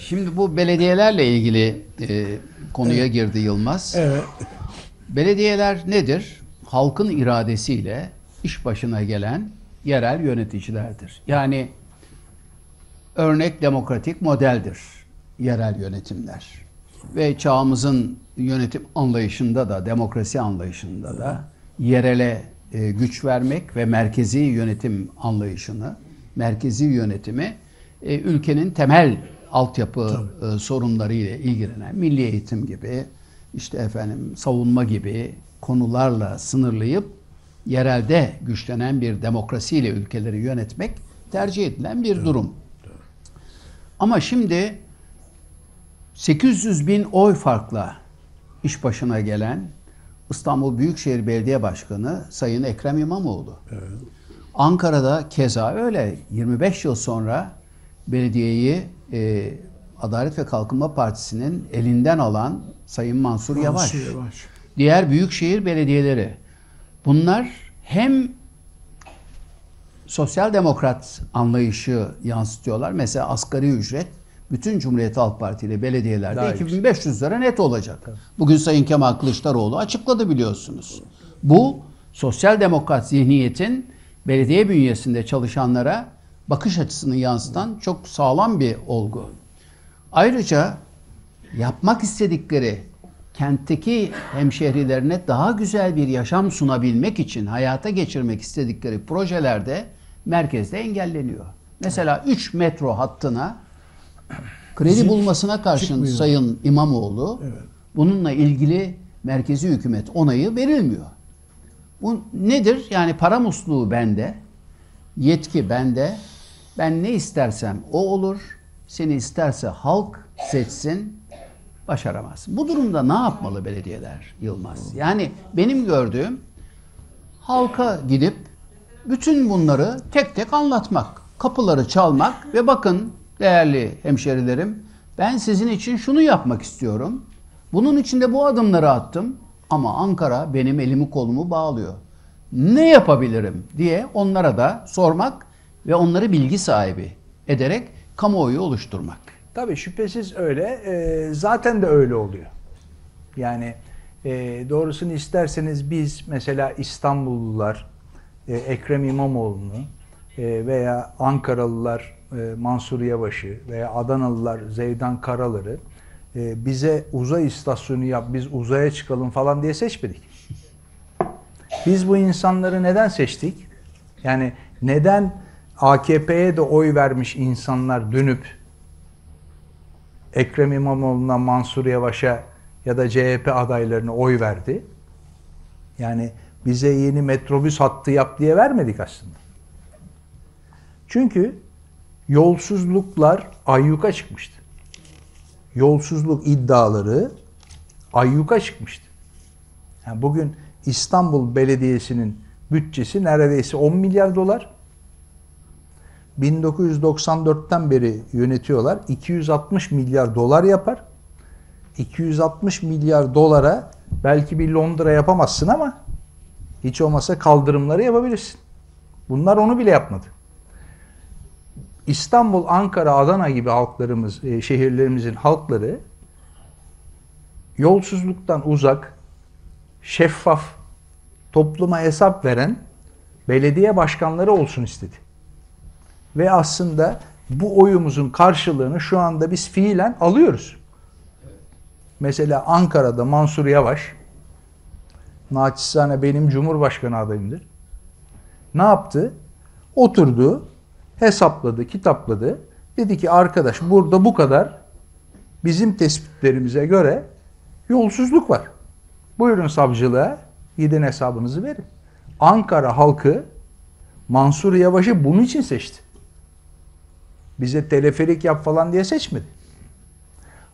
Şimdi bu belediyelerle ilgili e, konuya girdi Yılmaz. Evet. Belediyeler nedir? Halkın iradesiyle iş başına gelen yerel yöneticilerdir. Yani örnek demokratik modeldir yerel yönetimler. Ve çağımızın yönetim anlayışında da, demokrasi anlayışında da yerele e, güç vermek ve merkezi yönetim anlayışını, merkezi yönetimi e, ülkenin temel altyapı e, sorunlarıyla ilgilenen milli eğitim gibi, işte efendim savunma gibi konularla sınırlayıp yerelde güçlenen bir demokrasiyle ülkeleri yönetmek tercih edilen bir durum. Ama şimdi 800 bin oy farkla iş başına gelen İstanbul Büyükşehir Belediye Başkanı Sayın Ekrem İmamoğlu. Ankara'da keza öyle 25 yıl sonra belediyeyi e, Adalet ve Kalkınma Partisi'nin elinden alan Sayın Mansur Yavaş. Mansur Yavaş. Diğer büyükşehir belediyeleri. Bunlar hem sosyal demokrat anlayışı yansıtıyorlar. Mesela asgari ücret bütün Cumhuriyet Halk Parti ile belediyelerde Daha 2500 lira net olacak. Bugün Sayın Kemal Kılıçdaroğlu açıkladı biliyorsunuz. Bu sosyal demokrat zihniyetin belediye bünyesinde çalışanlara bakış açısını yansıtan çok sağlam bir olgu. Ayrıca yapmak istedikleri kentteki hemşehrilerine daha güzel bir yaşam sunabilmek için hayata geçirmek istedikleri projelerde merkezde engelleniyor. Mesela 3 metro hattına kredi bulmasına karşın çıkmıyor. Sayın İmamoğlu bununla ilgili merkezi hükümet onayı verilmiyor. Bu nedir? Yani para musluğu bende, yetki bende. Ben ne istersem o olur. Seni isterse halk seçsin. Başaramaz. Bu durumda ne yapmalı belediyeler Yılmaz? Yani benim gördüğüm halka gidip bütün bunları tek tek anlatmak, kapıları çalmak ve bakın değerli hemşerilerim ben sizin için şunu yapmak istiyorum. Bunun için de bu adımları attım ama Ankara benim elimi kolumu bağlıyor. Ne yapabilirim diye onlara da sormak ve onları bilgi sahibi ederek kamuoyu oluşturmak. Tabii şüphesiz öyle. Ee, zaten de öyle oluyor. Yani e, doğrusunu isterseniz biz mesela İstanbullular e, Ekrem İmamoğlu'nu e, veya Ankaralılar e, Mansur Yavaş'ı veya Adanalılar Zeydan Karalar'ı e, bize uzay istasyonu yap, biz uzaya çıkalım falan diye seçmedik. Biz bu insanları neden seçtik? Yani neden AKP'ye de oy vermiş insanlar dönüp Ekrem İmamoğlu'na, Mansur Yavaş'a ya da CHP adaylarına oy verdi. Yani bize yeni metrobüs hattı yap diye vermedik aslında. Çünkü yolsuzluklar ayyuka çıkmıştı. Yolsuzluk iddiaları ayyuka çıkmıştı. Yani bugün İstanbul Belediyesi'nin bütçesi neredeyse 10 milyar dolar. 1994'ten beri yönetiyorlar. 260 milyar dolar yapar. 260 milyar dolara belki bir Londra yapamazsın ama hiç olmasa kaldırımları yapabilirsin. Bunlar onu bile yapmadı. İstanbul, Ankara, Adana gibi halklarımız, e, şehirlerimizin halkları yolsuzluktan uzak, şeffaf, topluma hesap veren belediye başkanları olsun istedi. Ve aslında bu oyumuzun karşılığını şu anda biz fiilen alıyoruz. Mesela Ankara'da Mansur Yavaş, naçizane benim Cumhurbaşkanı adayımdır. Ne yaptı? Oturdu, hesapladı, kitapladı. Dedi ki arkadaş burada bu kadar bizim tespitlerimize göre yolsuzluk var. Buyurun savcılığa gidin hesabınızı verin. Ankara halkı Mansur Yavaş'ı bunun için seçti. Bize teleferik yap falan diye seçmedi.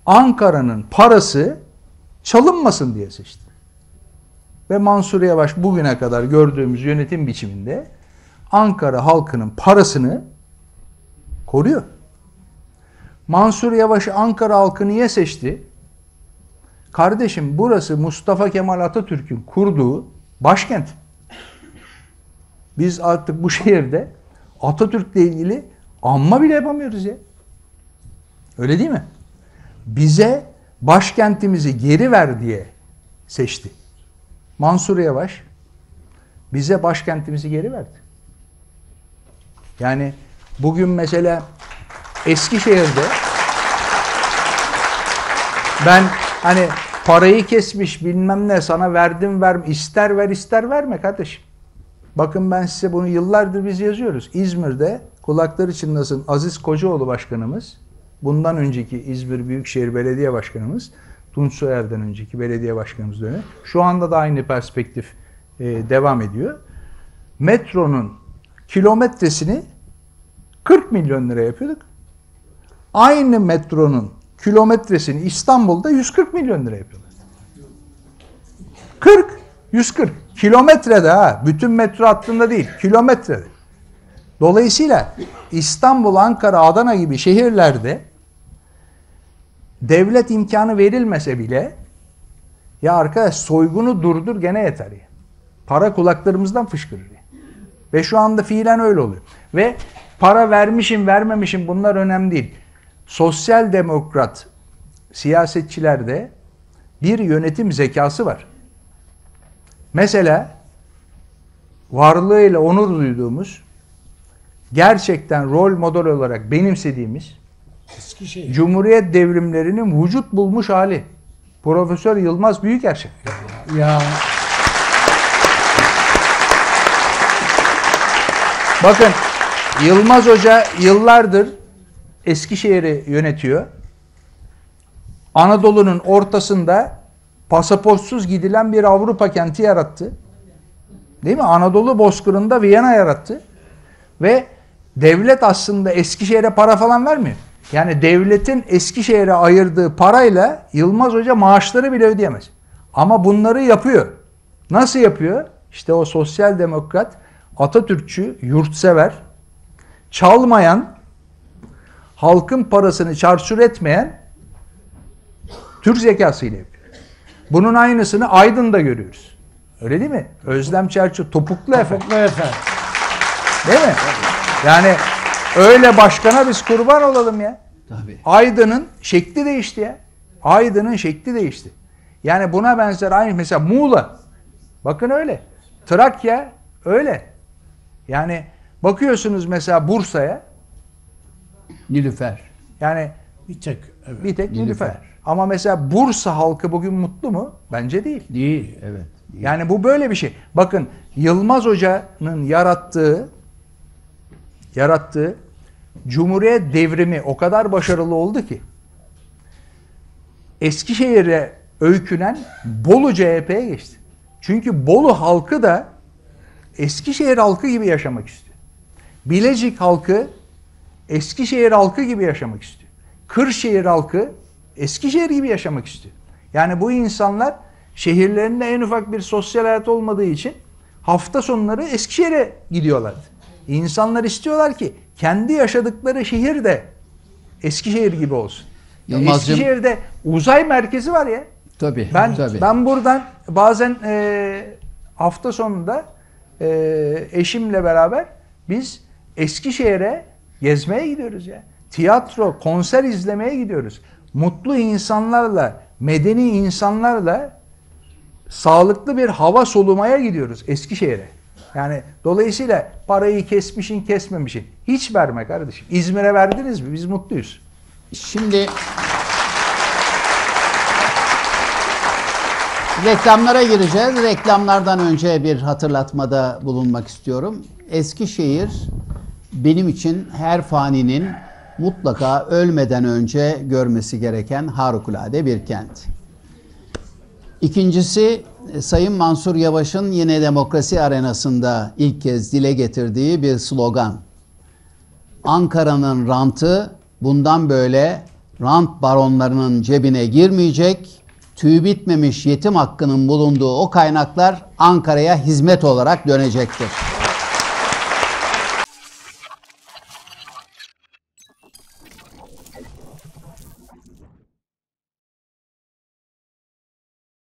Ankara'nın parası çalınmasın diye seçti. Ve Mansur Yavaş bugüne kadar gördüğümüz yönetim biçiminde Ankara halkının parasını koruyor. Mansur Yavaş Ankara halkı niye seçti? Kardeşim burası Mustafa Kemal Atatürk'ün kurduğu başkent. Biz artık bu şehirde Atatürk'le ilgili anma bile yapamıyoruz ya. Öyle değil mi? Bize başkentimizi geri ver diye seçti. Mansur Yavaş bize başkentimizi geri verdi. Yani bugün mesela Eskişehir'de ben hani parayı kesmiş bilmem ne sana verdim ver ister ver ister verme kardeşim. Bakın ben size bunu yıllardır biz yazıyoruz. İzmir'de kulakları çınlasın Aziz Kocaoğlu başkanımız bundan önceki İzmir Büyükşehir Belediye Başkanımız Tunç Soyer'den önceki belediye başkanımız dönemi. Şu anda da aynı perspektif e, devam ediyor. Metronun kilometresini 40 milyon lira yapıyorduk. Aynı metronun kilometresini İstanbul'da 140 milyon lira yapıyorlar. 40, 140. Kilometrede ha. Bütün metro hattında değil. Kilometrede. Dolayısıyla İstanbul, Ankara, Adana gibi şehirlerde devlet imkanı verilmese bile ya arkadaş soygunu durdur gene yeter ya. Para kulaklarımızdan fışkırır ya. Ve şu anda fiilen öyle oluyor. Ve para vermişim vermemişim bunlar önemli değil. Sosyal demokrat siyasetçilerde bir yönetim zekası var. Mesela varlığıyla onur duyduğumuz gerçekten rol model olarak benimsediğimiz Eskişehir. Cumhuriyet devrimlerinin vücut bulmuş hali. Profesör Yılmaz Büyükerşen. Ya Bakın Yılmaz Hoca yıllardır Eskişehir'i yönetiyor. Anadolu'nun ortasında pasaportsuz gidilen bir Avrupa kenti yarattı. Değil mi? Anadolu bozkırında Viyana yarattı. Ve devlet aslında Eskişehir'e para falan vermiyor. Yani devletin Eskişehir'e ayırdığı parayla Yılmaz Hoca maaşları bile ödeyemez. Ama bunları yapıyor. Nasıl yapıyor? İşte o sosyal demokrat, Atatürkçü, yurtsever, çalmayan, halkın parasını çarçur etmeyen Türk zekasıyla yapıyor. Bunun aynısını Aydın'da görüyoruz. Öyle değil mi? Özlem Çerçu, Topuklu. Topuklu Efe. Değil mi? Yani öyle başkana biz kurban olalım ya. Tabii. Aydın'ın şekli değişti ya. Aydın'ın şekli değişti. Yani buna benzer aynı mesela Muğla. Bakın öyle. Trakya öyle. Yani bakıyorsunuz mesela Bursa'ya Nilüfer. yani Bir tek. Evet. bir tek Nilüfer. Nilüfer. Ama mesela Bursa halkı bugün mutlu mu? Bence değil. Değil. Evet. değil. Yani bu böyle bir şey. Bakın Yılmaz Hoca'nın yarattığı yarattığı Cumhuriyet devrimi o kadar başarılı oldu ki Eskişehir'e öykünen Bolu CHP'ye geçti. Çünkü Bolu halkı da Eskişehir halkı gibi yaşamak istiyor. Bilecik halkı Eskişehir halkı gibi yaşamak istiyor. Kırşehir halkı Eskişehir gibi yaşamak istiyor. Yani bu insanlar şehirlerinde en ufak bir sosyal hayat olmadığı için hafta sonları Eskişehir'e gidiyorlardı. İnsanlar istiyorlar ki kendi yaşadıkları şehir de Eskişehir gibi olsun. Yılmazcığım- Eskişehir'de uzay merkezi var ya. Tabii. Ben tabii. ben buradan bazen e, hafta sonunda e, eşimle beraber biz Eskişehir'e gezmeye gidiyoruz ya. Tiyatro, konser izlemeye gidiyoruz. Mutlu insanlarla, medeni insanlarla sağlıklı bir hava solumaya gidiyoruz Eskişehir'e. Yani dolayısıyla parayı kesmişin kesmemişin hiç verme kardeşim. İzmir'e verdiniz mi? Biz mutluyuz. Şimdi reklamlara gireceğiz. Reklamlardan önce bir hatırlatmada bulunmak istiyorum. Eskişehir benim için her faninin mutlaka ölmeden önce görmesi gereken harikulade bir kent. İkincisi Sayın Mansur Yavaş'ın yine demokrasi arenasında ilk kez dile getirdiği bir slogan. Ankara'nın rantı bundan böyle rant baronlarının cebine girmeyecek. Tüy bitmemiş yetim hakkının bulunduğu o kaynaklar Ankara'ya hizmet olarak dönecektir.